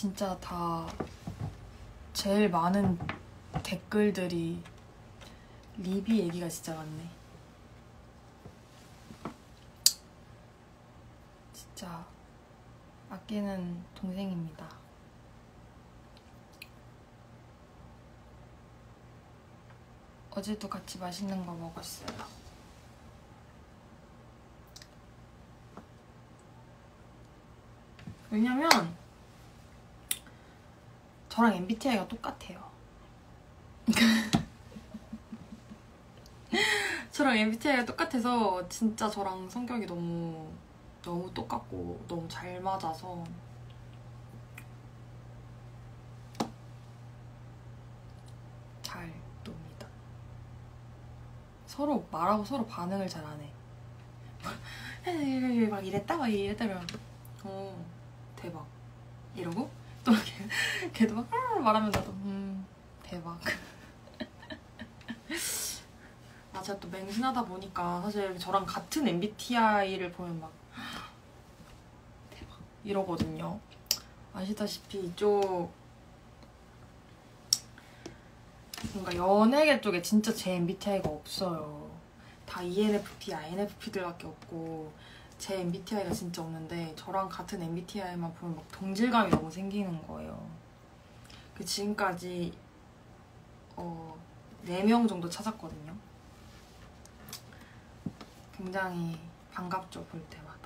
진짜 다 제일 많은 댓글들이 리비 얘기가 진짜 많네. 진짜 아끼는 동생입니다. 어제도 같이 맛있는 거 먹었어요. 왜냐면 저랑 MBTI가 똑같아요. 저랑 MBTI가 똑같아서 진짜 저랑 성격이 너무 너무 똑같고 너무 잘 맞아서 잘 놉니다. 서로 말하고 서로 반응을 잘 안 해. 막 이랬다 막 이랬다 이러면 어 대박 이러고 또 걔, 걔도 막 아, 말하면 나도 음 대박. 아 제가 또 맹신하다 보니까 사실 저랑 같은 MBTI를 보면 막 대박. 이러거든요. 아시다시피 이쪽 뭔가 연예계 쪽에 진짜 제 MBTI가 없어요. 다 ENFP, INFP들밖에 없고 제 MBTI가 진짜 없는데 저랑 같은 MBTI만 보면 막 동질감이 너무 생기는 거예요. 그 지금까지 어, 4명 정도 찾았거든요. 굉장히 반갑죠, 볼 때마다.